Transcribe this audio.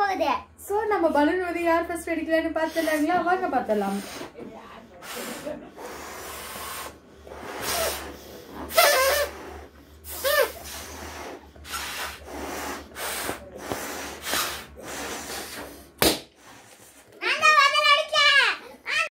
போகுது. சோ நம்ம பலூன் வந்து யார் ஃபர்ஸ்ட் வெடிக்கலாம்னு பார்த்துலாங்களா வாங்க பார்த்தலாம்